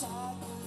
side.